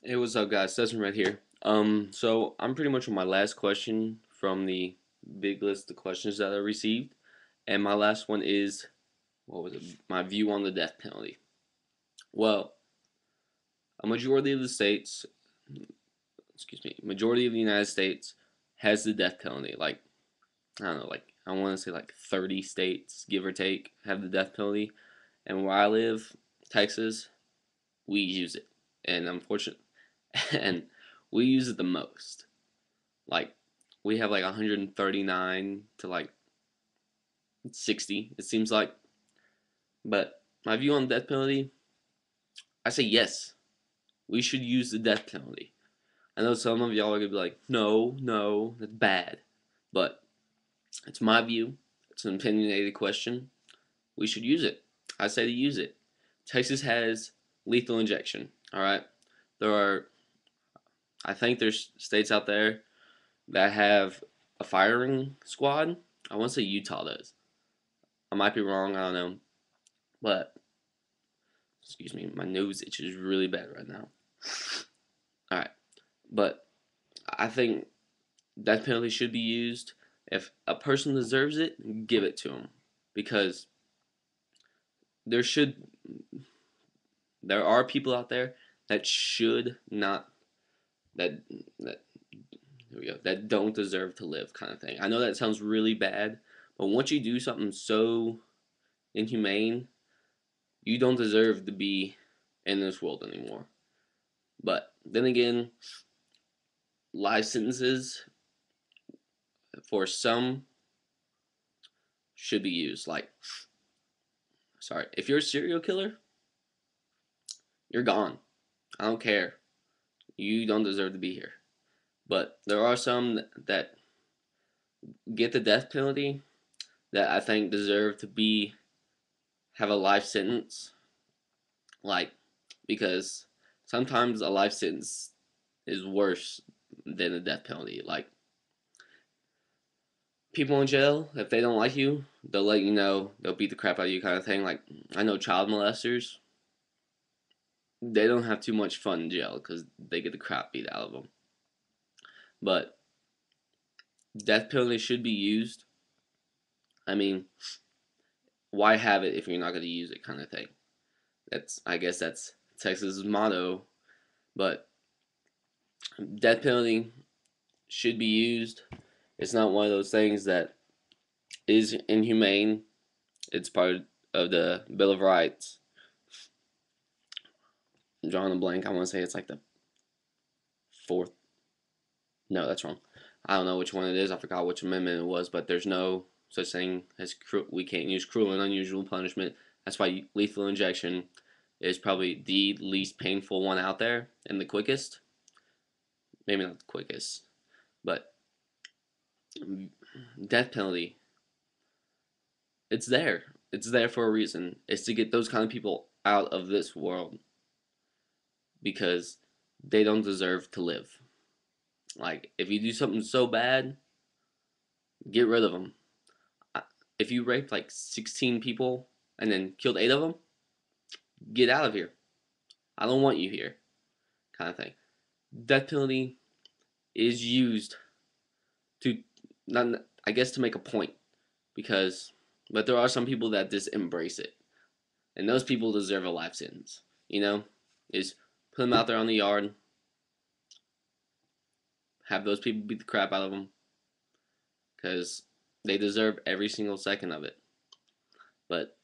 Hey, what's up, guys? Desmond right here. Um, so I'm pretty much on my last question from the big list of questions that I received, and my last one is, what was it? My view on the death penalty. Well, a majority of the states, excuse me, majority of the United States has the death penalty. Like, I don't know, like I want to say like 30 states, give or take, have the death penalty, and where I live, Texas, we use it, and unfortunately and we use it the most. Like we have like 139 to like 60, it seems like. But my view on death penalty, I say yes. We should use the death penalty. I know some of y'all are gonna be like, no, no, that's bad. But it's my view. It's an opinionated question. We should use it. I say to use it. Texas has lethal injection. All right. There are I think there's states out there that have a firing squad. I want to say Utah does. I might be wrong. I don't know. But, excuse me, my nose itches really bad right now. Alright. But, I think death penalty should be used. If a person deserves it, give it to them. Because there should, there are people out there that should not that that here we go that don't deserve to live kind of thing. I know that sounds really bad, but once you do something so inhumane, you don't deserve to be in this world anymore. But then again, sentences for some should be used. Like, sorry, if you're a serial killer, you're gone. I don't care you don't deserve to be here. But there are some that get the death penalty that I think deserve to be have a life sentence. Like because sometimes a life sentence is worse than a death penalty. Like people in jail, if they don't like you, they'll let you know, they'll beat the crap out of you kind of thing. Like I know child molesters they don't have too much fun in jail because they get the crap beat out of them. But death penalty should be used. I mean, why have it if you're not going to use it, kind of thing. That's I guess that's Texas's motto, but death penalty should be used. It's not one of those things that is inhumane. It's part of the Bill of Rights I'm drawing a blank. I want to say it's like the fourth. No, that's wrong. I don't know which one it is. I forgot which amendment it was, but there's no such thing as we can't use cruel and unusual punishment. That's why lethal injection is probably the least painful one out there and the quickest. Maybe not the quickest, but death penalty. It's there. It's there for a reason. It's to get those kind of people out of this world because they don't deserve to live. Like, if you do something so bad, get rid of them. If you raped like 16 people and then killed 8 of them, get out of here. I don't want you here. Kind of thing. Death penalty is used to, not, I guess, to make a point. Because, but there are some people that just embrace it. And those people deserve a life sentence. You know? Is Put them out there on the yard. Have those people beat the crap out of them. Because they deserve every single second of it. But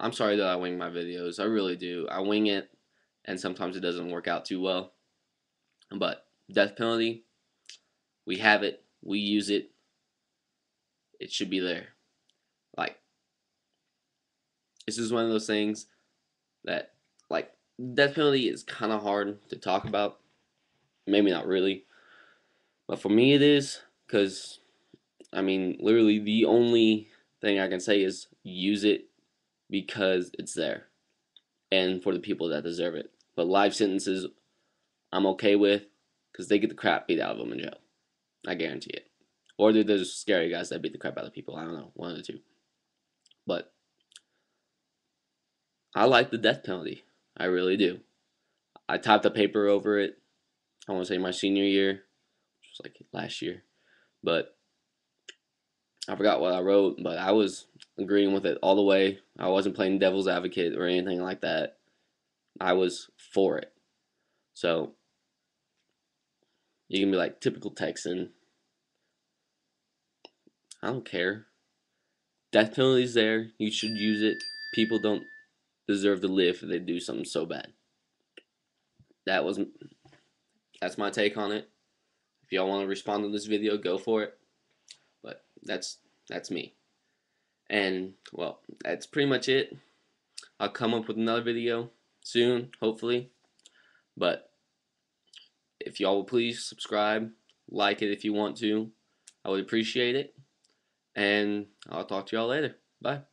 I'm sorry that I wing my videos. I really do. I wing it, and sometimes it doesn't work out too well. But death penalty, we have it. We use it. It should be there. Like, this is one of those things that like death penalty is kind of hard to talk about. Maybe not really, but for me it is because I mean literally the only thing I can say is use it because it's there and for the people that deserve it. But life sentences I'm okay with because they get the crap beat out of them in jail. I guarantee it. Or they're there's scary guys that beat the crap out of people. I don't know, one of the two. But I like the death penalty. I really do. I typed a paper over it. I want to say my senior year, which was like last year, but I forgot what I wrote. But I was agreeing with it all the way. I wasn't playing devil's advocate or anything like that. I was for it. So you can be like typical Texan. I don't care. Death penalty's there. You should use it. People don't deserve to live if they do something so bad. That was that's my take on it. If y'all want to respond to this video, go for it. But that's that's me. And well, that's pretty much it. I'll come up with another video soon, hopefully. But if y'all will please subscribe, like it if you want to. I would appreciate it. And I'll talk to y'all later. Bye.